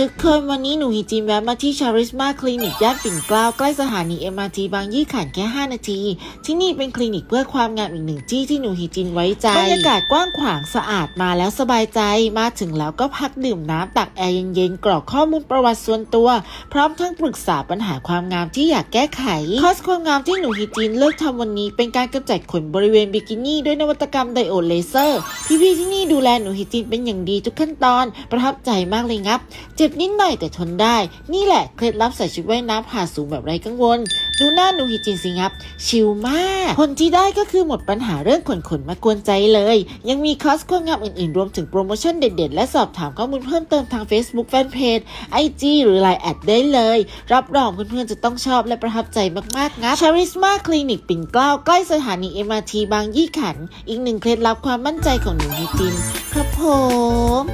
ทุกคนวันนี้หนูฮิจินแวะมาที่ Charisma Clinic ย่านปิ่นเกล้าใกล้สถานี MRT บางยี่ขันแค่ 5 นาที ที่นี่เป็นคลินิกเพื่อความงามอีกหนึ่งที่ที่หนูฮิจินไว้ใจบรรยากาศกว้างขวางสะอาดมาแล้วสบายใจมาถึงแล้วก็พักดื่มน้ำตักแอร์เย็นๆกรอกข้อมูลประวัติส่วนตัว พร้อมทั้งปรึกษาปัญหาความงามที่อยากแก้ไขคอร์สความงามที่หนูฮิจินเลือกทำวันนี้เป็นการกำจัดขนบริเวณบิกินี่ด้วยนวัตกรรม diode laserพี่ๆที่นี่ดูแลหนูฮิจินเป็นอย่างดีทุกขั้นตอน ประทับใจมากเลยงับเจ็บนิดหน่อยแต่ทนได้ นี่แหละเคล็ดลับใส่ชุดว่ายน้ำผ่าสูงแบบไร้กังวล ดูหน้าหนูฮิจินสิงับ chill มาก ผลที่ได้ก็คือหมดปัญหาเรื่องขนขนมากวนใจเลย ยังมีคอร์สความงามอื่นๆ รวมถึงโปรโมชั่นเด็ดๆ และสอบถามข้อมูลเพิ่มเติมทาง Facebook Fanpage IG หรือ Line add ได้เลย รับรองเพื่อนๆจะต้องชอบและประทับใจมากๆนะ Charisma Clinic ปิ่นเกล้าใกล้สถานี MRT บางยี่ขัน อีกหนึ่งเคล็ดลับความมั่นใจของหนูฮิจินครับผม